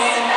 and